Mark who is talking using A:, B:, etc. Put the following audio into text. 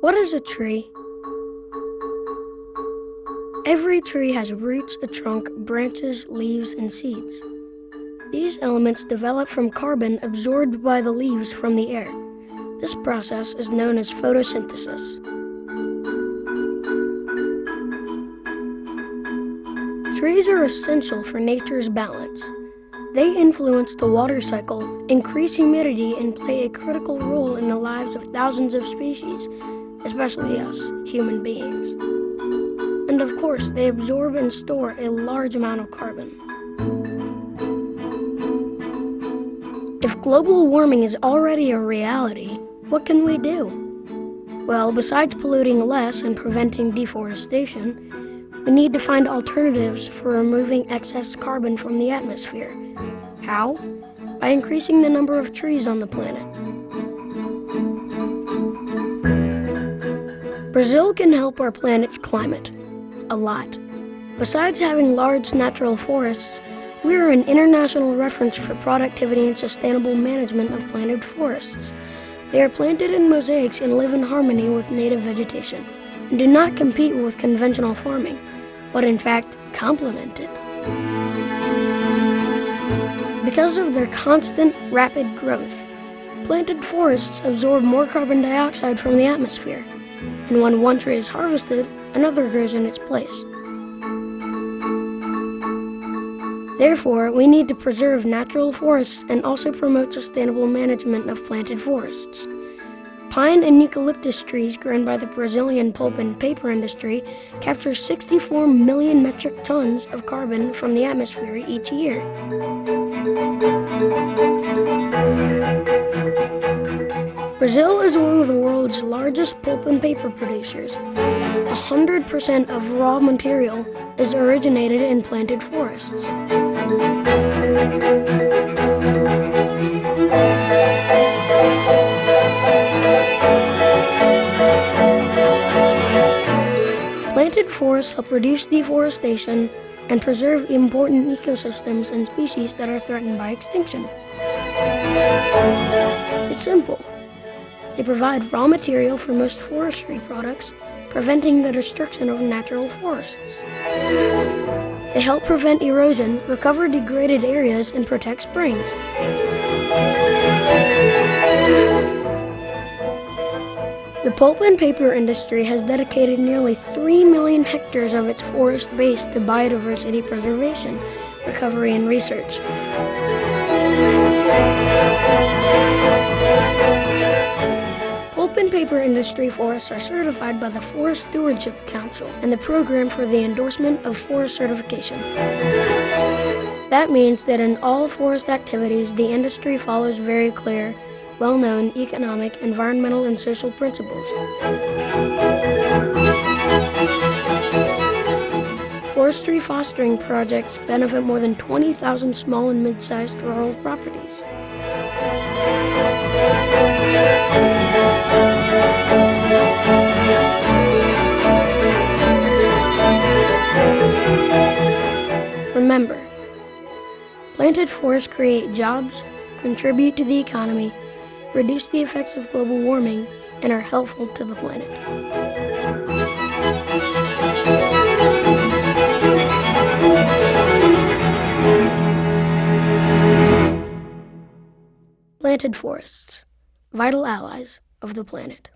A: What is a tree? Every tree has roots, a trunk, branches, leaves, and seeds. These elements develop from carbon absorbed by the leaves from the air. This process is known as photosynthesis. Trees are essential for nature's balance. They influence the water cycle, increase humidity, and play a critical role in the lives of thousands of species, especially us, human beings. And of course, they absorb and store a large amount of carbon. If global warming is already a reality, what can we do? Well, besides polluting less and preventing deforestation, we need to find alternatives for removing excess carbon from the atmosphere. How? By increasing the number of trees on the planet. Brazil can help our planet's climate. A lot. Besides having large natural forests, we are an international reference for productivity and sustainable management of planted forests. They are planted in mosaics and live in harmony with native vegetation, and do not compete with conventional farming, but in fact complement it. Because of their constant, rapid growth, planted forests absorb more carbon dioxide from the atmosphere, and when one tree is harvested, another grows in its place. Therefore, we need to preserve natural forests and also promote sustainable management of planted forests. Pine and eucalyptus trees grown by the Brazilian pulp and paper industry capture 64 million metric tons of carbon from the atmosphere each year. Brazil is one of the world's largest pulp and paper producers. 100% of raw material is originated in planted forests. Forests help reduce deforestation and preserve important ecosystems and species that are threatened by extinction. It's simple. They provide raw material for most forestry products, preventing the destruction of natural forests. They help prevent erosion, recover degraded areas, and protect springs. The pulp and paper industry has dedicated nearly 3 million hectares of its forest base to biodiversity preservation, recovery, and research. Pulp and paper industry forests are certified by the Forest Stewardship Council and the Program for the Endorsement of Forest Certification. That means that in all forest activities, the industry follows very clear well known economic, environmental, and social principles. Forestry fostering projects benefit more than 20,000 small and mid sized rural properties. Remember, planted forests create jobs, contribute to the economy, reduce the effects of global warming, and are helpful to the planet. Planted forests, vital allies of the planet.